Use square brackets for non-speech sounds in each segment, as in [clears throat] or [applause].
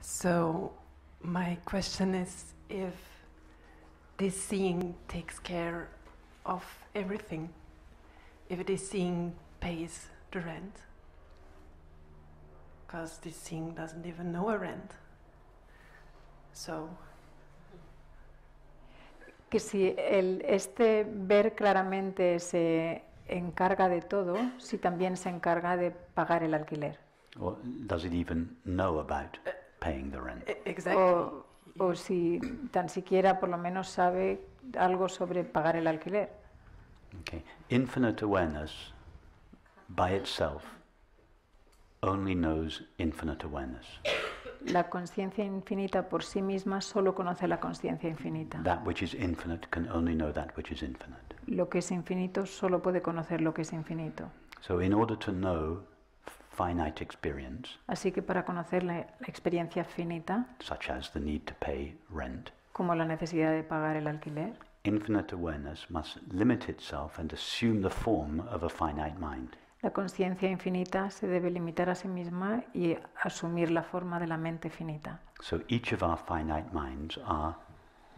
So, my question is if this seeing takes care of everything, if this seeing pays the rent, because this seeing doesn't even know a rent. So, que si el, este ver claramente se encarga de todo, si también se encarga de pagar el alquiler. Or does it even know about uh, paying the rent? e- exactly. O, o si tan siquiera por lo menos sabe algo sobre pagar el alquiler. Okay. Infinite awareness by itself only knows infinite awareness. La conciencia infinita por sí misma solo conoce la conciencia infinita. That which is infinite can only know that which is infinite. Lo que es infinito solo puede conocer lo que es infinito. So, in order to know finite experience, Así que para conocer la, la experiencia finita, such as the need to pay rent, como la necesidad de pagar el alquiler, infinite awareness must limit itself and assume the form of a finite mind. la conciencia infinita se debe limitar a sí misma y asumir la forma de la mente finita. So, each of our finite minds are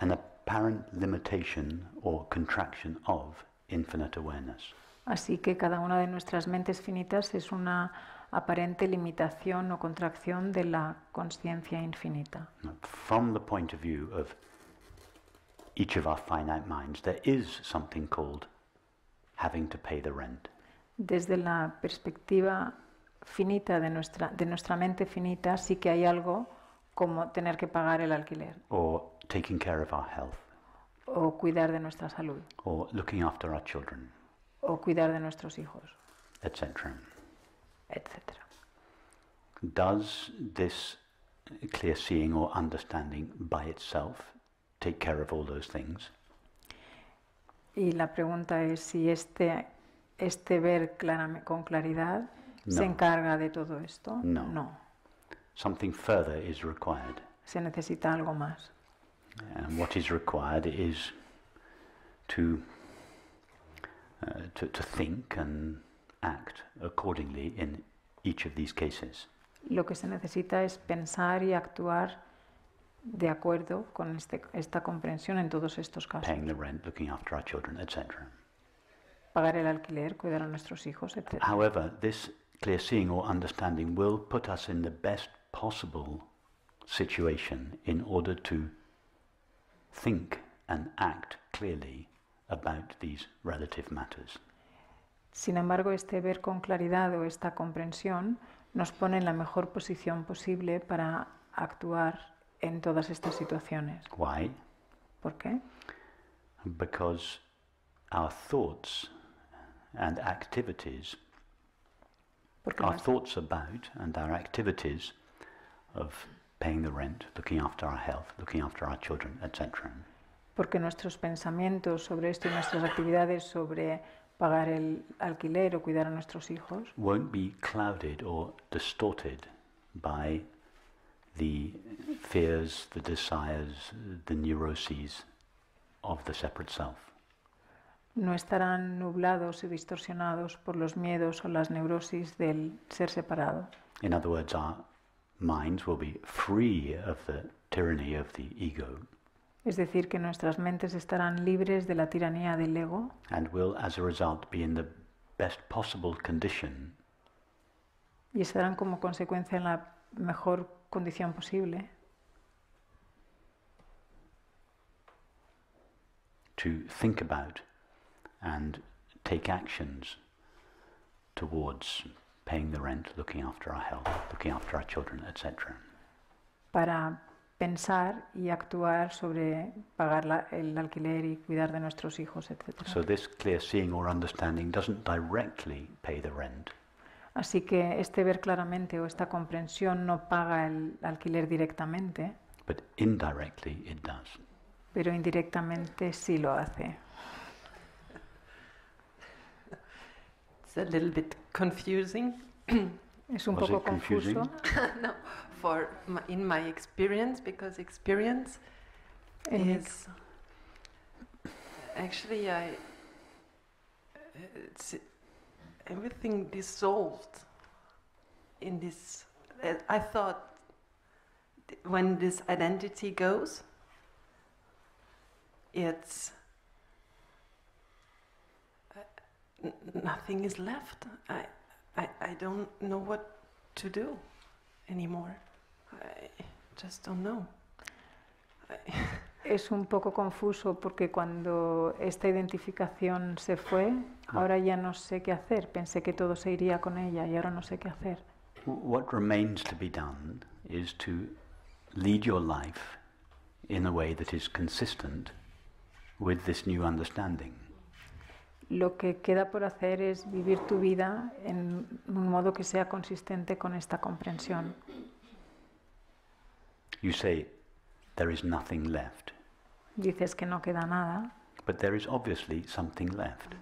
an apparent limitation or contraction of infinite awareness. Así que cada una de nuestras mentes finitas es una aparente limitación o contracción de la conciencia infinita. From the point of view of each of our finite minds, there is something called having to pay the rent. Desde la perspectiva finita de nuestra, de nuestra mente finita, sí que hay algo como tener que pagar el alquiler or taking care of our health, o cuidar de nuestra salud or looking after our children, o cuidar de nuestros hijos, etc. etc. Does this clear seeing or understanding by itself take care of all those things? Y la pregunta es si este, este ver clarame- con claridad se No. encarga de todo esto. No. Something further is required. se necesita algo más. And what is required is to, uh, to, to think and act accordingly in each of these cases. Lo que se necesita es pensar y actuar de acuerdo con este- esta comprensión en todos estos casos. Paying the rent, looking after our children, etc. Pagar el alquiler, cuidar a nuestros hijos, etc. However, this clear seeing or understanding will put us in the best possible situation in order to think and act clearly about these relative matters. Sin embargo, este ver con claridad o esta comprensión nos pone en la mejor posición posible para actuar en todas estas situaciones. Why? ¿Por qué? Because our thoughts and activities, Porque, our thoughts about and our activities of paying the rent, looking after our health, looking after our children, etc., porque nuestros pensamientos sobre esto y nuestras actividades sobre pagar el alquiler o cuidar a nuestros hijos won't be clouded or distorted by the fears, the desires, the neuroses of the separate self. no estarán nublados y distorsionados por los miedos o las neurosis del ser separado. In other words, our minds will be free of the tyranny of the ego Es decir, que nuestras mentes estarán libres de la tiranía del ego. And will, as a result, be in the best possible condition. Y estarán como consecuencia en la mejor condición posible. To think about and take actions towards paying the rent, looking after our health, looking after our children, etc. para pensar y actuar sobre pagar la- el alquiler y cuidar de nuestros hijos, etc. So this clear seeing or understanding doesn't directly pay the rent, Así que este ver claramente o esta comprensión no paga el alquiler directamente, but indirectly it does. pero indirectamente sí lo hace. It's a little bit confusing. [clears throat] Es un Was poco it confusing? confuso. [laughs] no, for my, in my experience, because experience En is actually I. It's everything dissolved in this. I thought when this identity goes, it's uh, nothing is left. I, I, I don't know what to do anymore. I just don't know. I, [laughs] Es un poco confuso porque cuando esta identificación se fue, ah. ahora ya no sé qué hacer. Pensé que todo se iría con ella y ahora no sé qué hacer. W- What remains to be done is to lead your life in a way that is consistent with this new understanding. Lo que queda por hacer es vivir tu vida en un modo que sea consistente con esta comprensión. You say there is nothing left, Dices que no queda nada, but there is obviously something left.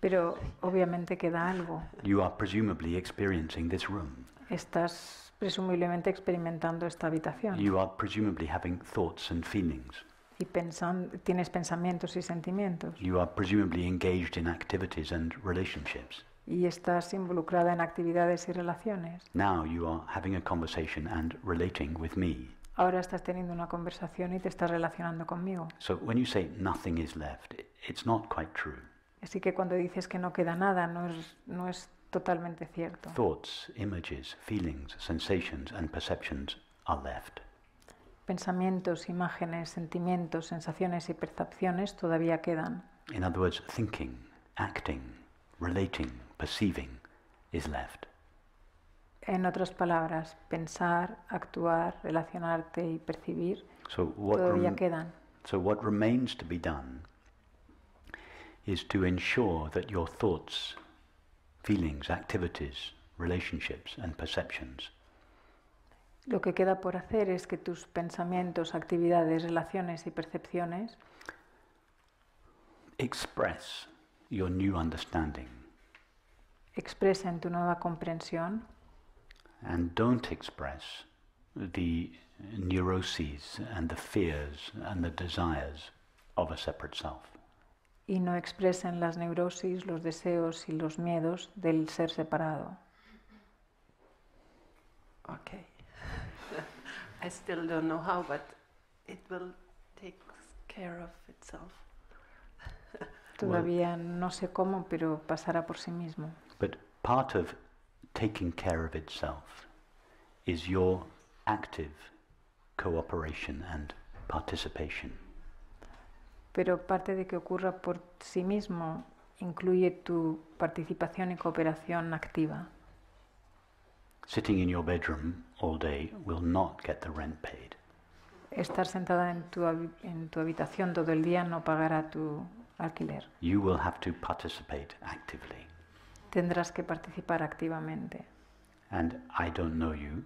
pero obviamente queda algo. You are presumably experiencing this room. Estás presumiblemente experimentando esta habitación You are presumably having thoughts and feelings. Y pensan- tienes pensamientos y sentimientos You are presumably engaged in activities and relationships. y estás involucrada en actividades y relaciones. Now you are having a conversation and relating with me. Ahora estás teniendo una conversación y te estás relacionando conmigo. So when you say nothing is left, it's not quite true. Así que cuando dices que no queda nada, no es, no es totalmente cierto. Thoughts, images, feelings, sensations, and perceptions are left. Pensamientos, imágenes, sentimientos, sensaciones y percepciones todavía quedan. In other words, thinking, acting, relating, perceiving is left. En otras palabras, pensar, actuar, relacionarte y percibir So what, todavía quedan. so what remains to be done is to ensure that your thoughts, feelings, activities, relationships, and perceptions Lo que queda por hacer es que tus pensamientos, actividades, relaciones y percepciones express your new understanding expresen tu nueva comprensión and don't express the neuroses and the fears and the desires of a separate self. y no expresen las neurosis, los deseos y los miedos del ser separado. okay. I still don't know how, but it will take care of itself. [laughs] Todavía no sé cómo, pero pasará por sí mismo. But part of taking care of itself is your active cooperation and participation. Pero parte de que ocurra por sí mismo incluye tu participación y cooperación activa. Sitting in your bedroom all day will not get the rent paid. Estar sentada en tu, en tu habitación todo el día no pagará tu alquiler. You will have to participate actively. Tendrás que participar activamente. And I don't know you,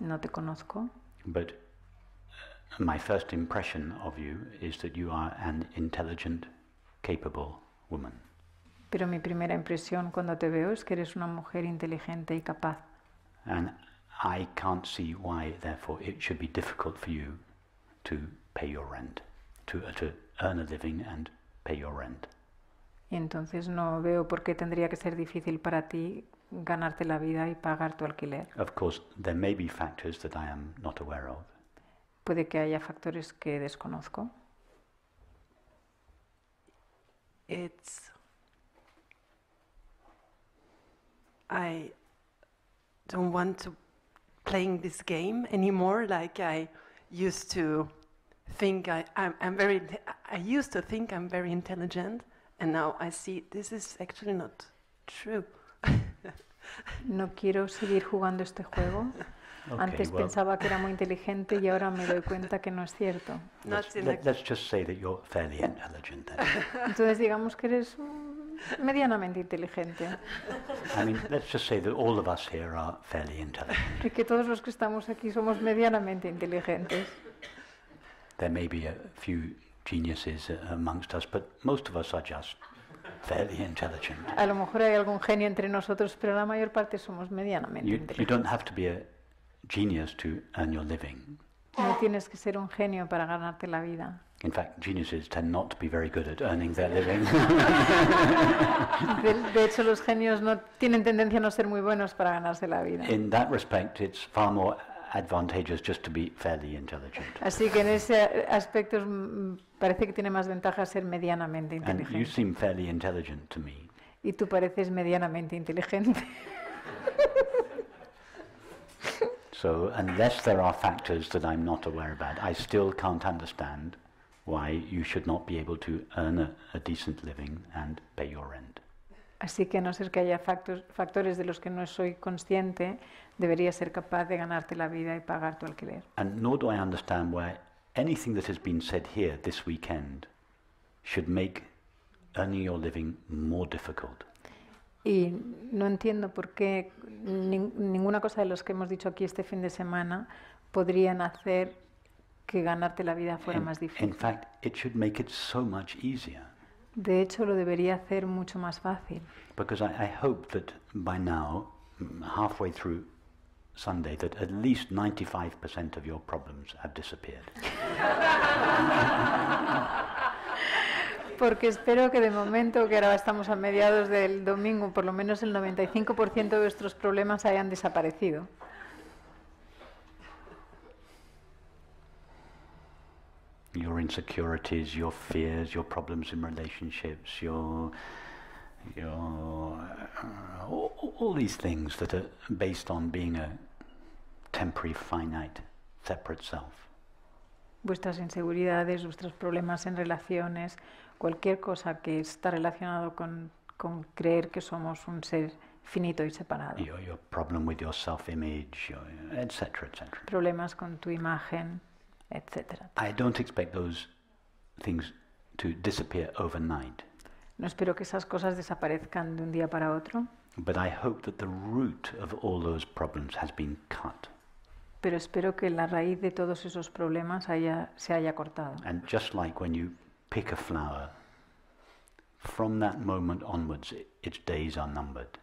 No te conozco, but uh, my first impression of you is that you are an intelligent, capable woman. pero mi primera impresión cuando te veo es que eres una mujer inteligente y capaz. And I can't see why, therefore, it should be difficult for you to pay your rent, to, uh, to earn a living and pay your rent. Y entonces no veo por qué tendría que ser difícil para ti ganarte la vida y pagar tu alquiler. Of course, there may be factors that I am not aware of, Puede que haya factores que desconozco. It's. I don't want to playing this game anymore like I used to think I, I'm, I'm very I used to think I'm very intelligent and now I see this is actually not true. [laughs] No quiero seguir jugando este juego. [laughs] Antes well, pensaba que era muy inteligente y ahora me doy cuenta que no es cierto. Not let's, in let's just say that you're fairly intelligent then. [laughs] Entonces digamos que eres mm, medianamente inteligente. I mean, let's just say that all of us here are fairly intelligent. Y que todos los que estamos aquí somos medianamente inteligentes. There may be a few geniuses uh, amongst us, but most of us are just fairly intelligent. A lo mejor hay algún genio entre nosotros, pero la mayor parte somos medianamente You, you inteligentes. don't have to be a genius to earn your living. No tienes que ser un genio para ganarte la vida. In fact, geniuses tend not to be very good at earning their living. De, de hecho, los genios no tienen tendencia a no ser muy buenos para ganarse la vida. In that respect, it's far more advantageous just to be fairly intelligent. Así que en ese aspecto mm, parece que tiene más ventaja ser medianamente inteligente. And you seem fairly intelligent to me. Y tú pareces medianamente inteligente. So unless there are factors that I'm not aware about, I still can't understand why you should not be able to earn a, a decent living and pay your rent. Así que a no ser que haya factos- factores de los que no soy consciente, deberías ser capaz de ganarte la vida y pagar tu alquiler. And nor do I understand why anything that has been said here this weekend should make earning your living more difficult. Y no entiendo por qué nin- ninguna cosa de los que hemos dicho aquí este fin de semana podrían hacer que ganarte la vida fuera In, más in difícil. fact, it should make it so much easier. De hecho, lo debería hacer mucho más fácil. Because I, I hope that by now, mm, halfway through Sunday, that at least 95% of your problems have disappeared. [laughs] Porque espero que de momento, que ahora estamos a mediados del domingo, por lo menos el 95% de vuestros problemas hayan desaparecido. Your insecurities, your fears, your problems in relationships, your, your uh, all, all these things that are based on being a temporary, finite, separate self. Vuestras inseguridades, vuestros problemas en relaciones, cualquier cosa que está relacionado con, con creer que somos un ser finito y separado. Your, your problem with your self-image, your, etc., etc. Problemas con tu imagen, etc. I don't expect those things to disappear overnight, No espero que esas cosas desaparezcan de un día para otro, but I hope that the root of all those problems has been cut. pero espero que la raíz de todos esos problemas haya, se haya cortado. And just like when you pick a flower, from that moment onwards, i its days are numbered.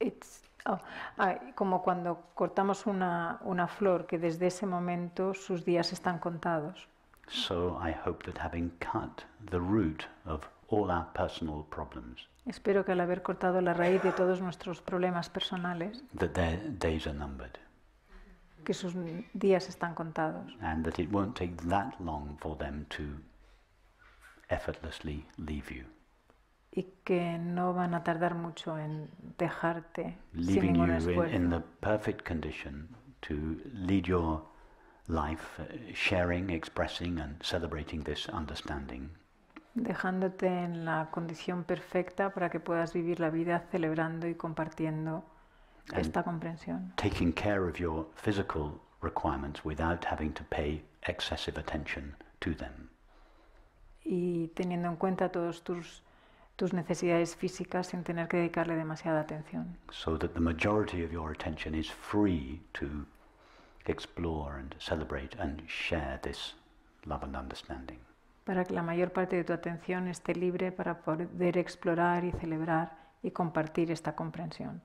It's- oh, ah, como cuando cortamos una, una flor, que desde ese momento sus días están contados. So I hope that having cut the root of all our personal problems, Espero que al haber cortado la raíz de todos nuestros problemas personales, that their days are numbered, que sus días están contados. And that it won't take that long for them to effortlessly leave you, y que no van a tardar mucho en dejarte sin leaving ningún you in, esfuerzo, in the perfect condition to lead your life, uh, sharing, expressing, and celebrating this understanding. dejándote en la condición perfecta para que puedas vivir la vida celebrando y compartiendo And esta comprensión taking care of your physical requirements without having to pay excessive attention to them. y teniendo en cuenta todas tus, tus necesidades físicas sin tener que dedicarle demasiada atención. so that the majority of your attention is free to explore and celebrate and share this love and understanding. para que la mayor parte de tu atención esté libre para poder explorar y celebrar y compartir esta comprensión.